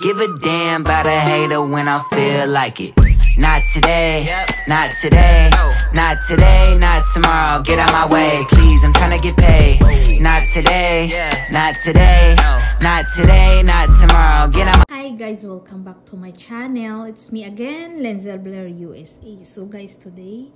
give a damn about a hater when I feel like it. Not today, not today, not today, not tomorrow. Get out my way, please. I'm trying to get paid. Not today, not today, not today, not tomorrow. Get out my Hi guys, welcome back to my channel. It's me again, Lenzel Blair USA. So guys, today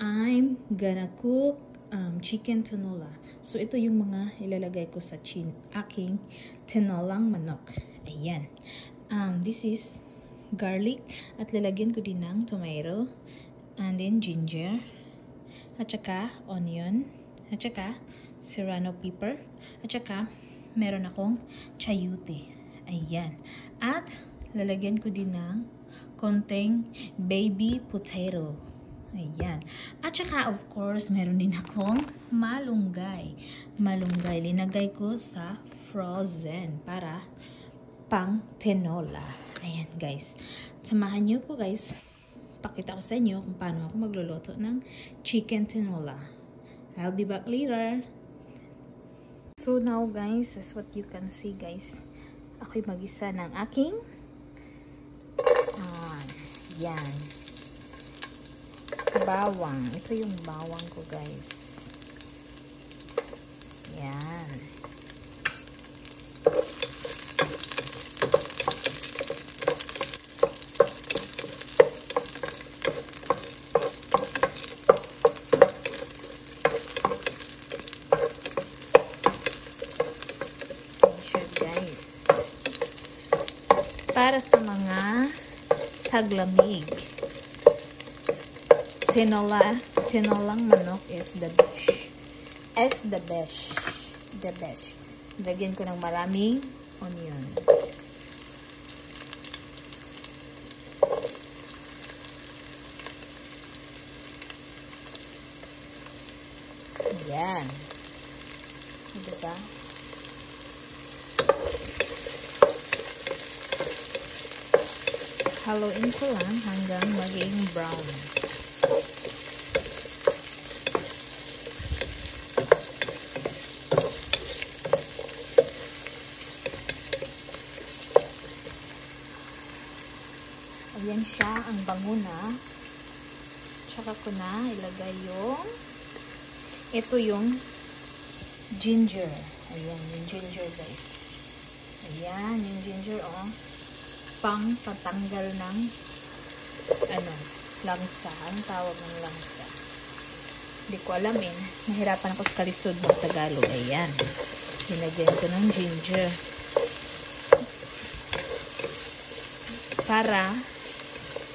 I'm gonna cook um, chicken tinola. So ito yung mga ilalagay ko sa chin aking tinolang manok. Ayan. Um, this is garlic at lalagyan ko din ng tomato and then ginger at saka onion at saka serrano pepper at saka meron akong chayote. Ayan. At lalagyan ko din ng konting baby potato. Ayan. At saka of course, meron din akong malunggay. Malunggay. Linagay ko sa frozen para pang tinola. Ayan guys. Samahan niyo ko guys. Pakita ko sa inyo kung paano ako magluluto ng chicken tinola. I'll be back later. So now guys, as what you can see guys, ako'y magisa ng aking ah, yan. Bawang. Ito yung bawang ko guys. Yan. Ayan guys. Para sa mga taglamig. Tinola, tinolang manok is the best. Is the best. The best. Lagyan ko ng maraming onion. Ayan. Diba? Haluin ko lang hanggang maging brown. Ayan siya, ang bango. Tsaka ko na ilagay yung ito yung ginger. Ayan, yung ginger guys. Ayan, yung ginger oh pang patanggal ng ano, langsa. Ang tawag ng langsa. Hindi ko alam eh. Nahirapan ako sa kalisod ng Tagalog. Ayan. Hinagyan ko ng ginger. Para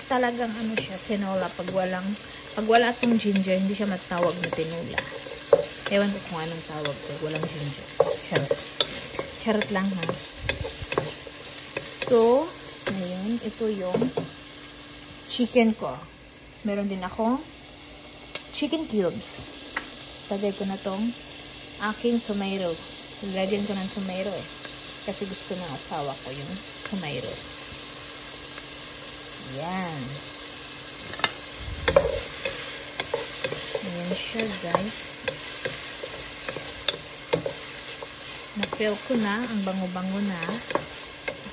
talagang ano siya, tinola. Pag walang, pag wala itong ginger, hindi siya matawag na tinola. Ewan ko kung anong tawag ko. Walang ginger. Charot. Charot lang ha. So, ngayon, ito yung chicken ko. Meron din akong chicken cubes. Lagay ko na tong aking tomato. Lagyan ko ng tomato eh. Kasi gusto ng asawa ko yung tomato. Yan. Ayan siya guys. Na-fill ko na. Ang bango-bango na.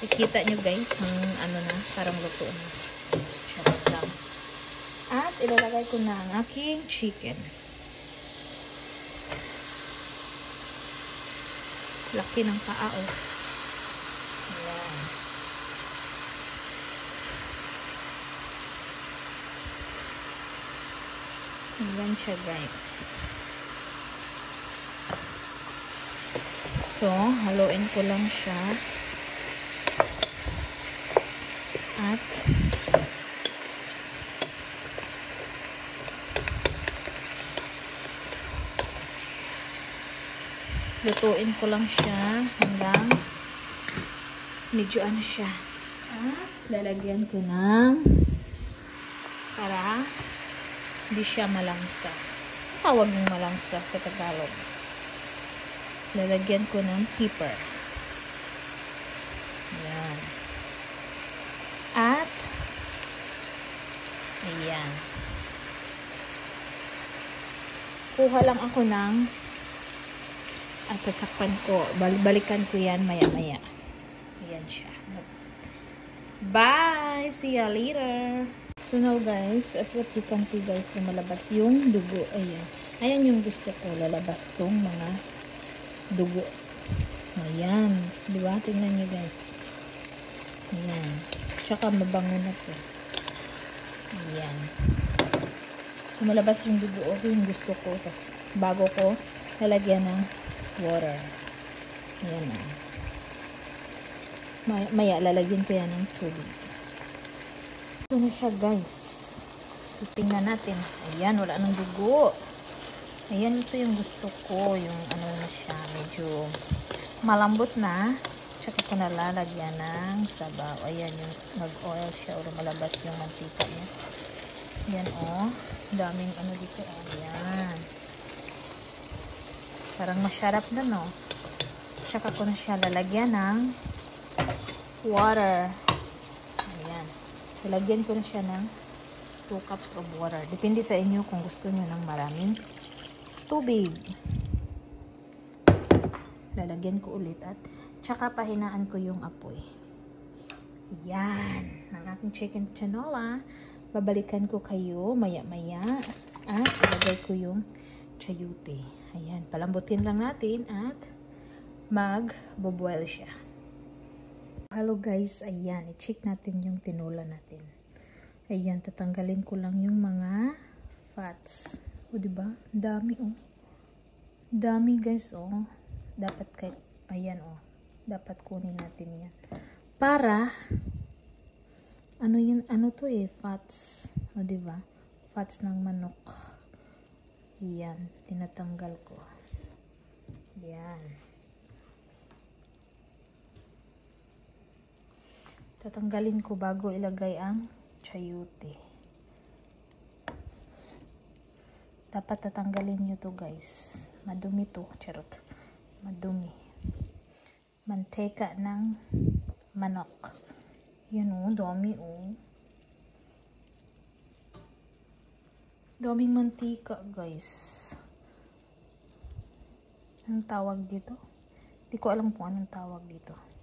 Makikita nyo guys, ang ano na, parang luto na. Charot lang. At ilalagay ko na ang aking chicken. Laki ng paa oh. Ayan. Ayan siya guys. So, haluin ko lang siya. At lutuin ko lang siya hanggang medyo ano siya. At lalagyan ko ng para hindi siya malangsa. Tawag ng malangsa sa Tagalog. Lalagyan ko ng pepper. Ayan. At, ayan. Kuha lang ako ng at tatakpan ko, bal- balikan ko yan maya-maya. Ayan siya. Bye! See ya later! So now guys, as what you can see guys, lumalabas yung dugo. Ayan. Ayan yung gusto ko. Lalabas tong mga dugo. Ayan. Di ba? Tingnan nyo guys. Ayan. Tsaka mabango na to. Ayan. Lumalabas yung dugo. Okay, yung gusto ko. Tapos bago ko, lalagyan ng water. Ayan na. Maya, maya lalagyan ko yan ng tubig. Ito na siya guys. Titingnan natin. Ayan, wala nang dugo. Ayan, ito yung gusto ko. Yung ano na siya, medyo malambot na. Tsaka ko na lalagyan ng sabaw. Ayan, yung nag-oil siya o malabas yung mantika niya. Ayan, oh. Daming ano dito. Ayan. Parang masyarap na, no? Tsaka ko na siya lalagyan ng water. Ayan. Lalagyan ko na siya ng 2 cups of water. Depende sa inyo kung gusto nyo ng maraming tubig. Lalagyan ko ulit at tsaka pahinaan ko yung apoy. Yan. Ang aking chicken chanola. Babalikan ko kayo maya-maya at ilagay ko yung chayote. Ayan. Palambutin lang natin at mag-boil siya. Hello guys, ayan, i-check natin yung tinola natin. Ayan, tatanggalin ko lang yung mga fats. O, diba? Dami, oh. Dami, guys, oh. Dapat kay, ayan, oh. Dapat kunin natin yan. Para, ano yun, ano to eh, fats. O, diba? Fats ng manok. Yan, tinatanggal ko. Yan. Tatanggalin ko bago ilagay ang chayote. Dapat tatanggalin nyo to guys. Madumi to. Charot. Madumi. Manteka ng manok. Yan o. Dami o. Daming mantika guys. Anong tawag dito? Hindi ko alam kung anong tawag dito.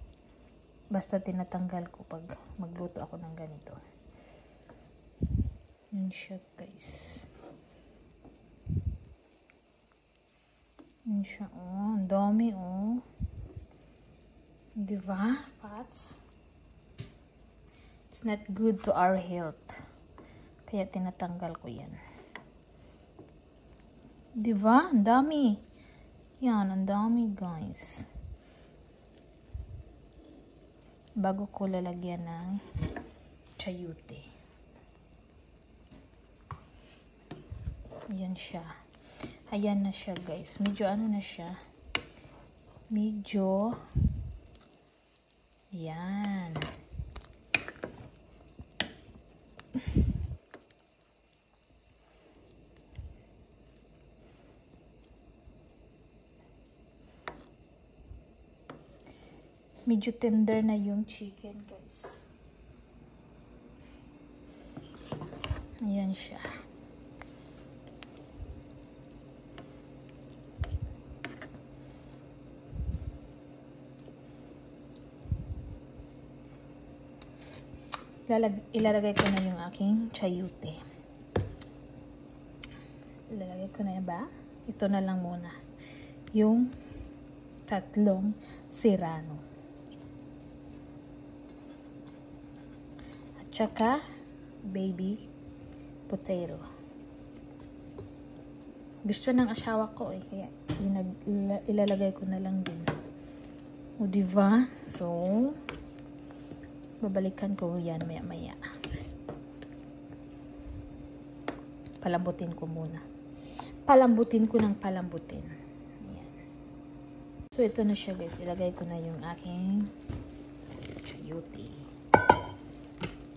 Basta tinatanggal ko pag magluto ako ng ganito. Yun siya guys. Yun siya oh. Ang dami oh. Diba? Fats? It's not good to our health. Kaya tinatanggal ko yan. Diba? Ang dami. Yan, ang dami guys. Bago ko lalagyan ng chayote. Ayan siya. Ayan na siya guys. Medyo ano na siya. Medyo yan. Medyo tender na yung chicken guys. Ayan siya. Lalag ilalagay ko na yung aking chayote ilalagay ko na ba? Ito na lang muna. Yung tatlong sirano Tsaka, baby potato. Gusto ng asawa ko eh. Kaya, inag, ilalagay ko na lang din. O, diba? So, babalikan ko yan maya-maya. Palambutin ko muna. Palambutin ko ng palambutin. Ayan. So, ito na siya guys. Ilagay ko na yung aking chayote.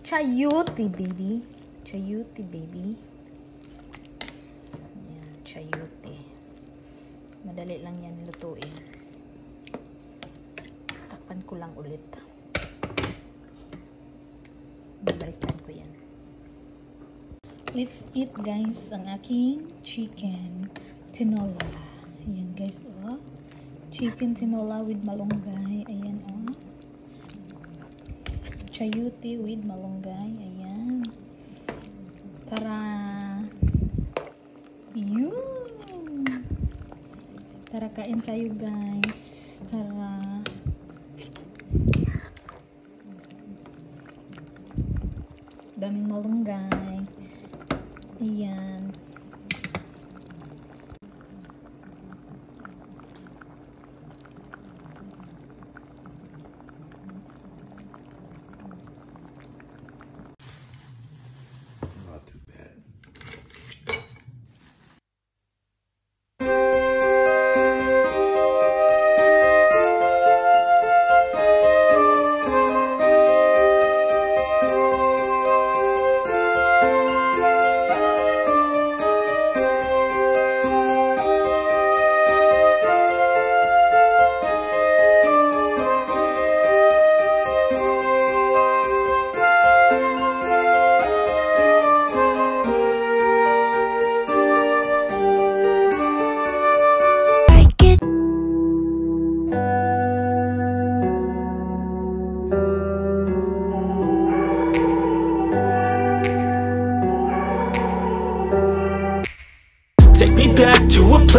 Chayote, baby. Chayote, baby. Ayan, chayote. Madali lang yan lutuin. Takpan ko lang ulit. Babalikan ko yan. Let's eat, guys, ang aking chicken tinola. Ayan, guys, oh. Chicken tinola with malunggay. Ayan. Chayuti with malunggay. Ayan. Tara! Yun! Tara, kain tayo guys. Tara! Daming malunggay. Ayan.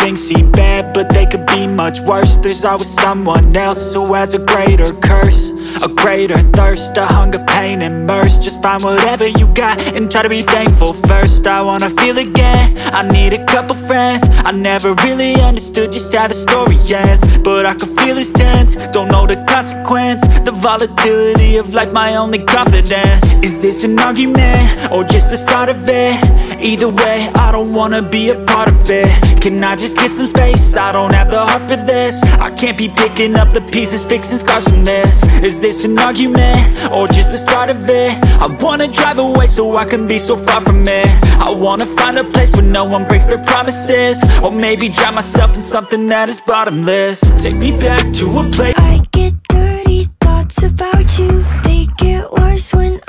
things seem bad, but they could be much worse. There's always someone else who has a greater curse A greater thirst, a hunger, pain, and mercy. Just find whatever you got and try to be thankful first. I wanna feel again, I need a couple friends. I never really understood just how the story ends But I can feel it's tense, don't know the consequence The volatility of life, my only confidence. Is this an argument, or just the start of it? Either way, I don't wanna be a part of it. Can I just get some space? I don't have the heart for this I can't be picking up the pieces, fixing scars from this Is this an argument? Or just the start of it? I wanna drive away so I can be so far from it I wanna find a place where no one breaks their promises Or maybe drown myself in something that is bottomless Take me back to a place I get dirty thoughts about you They get worse when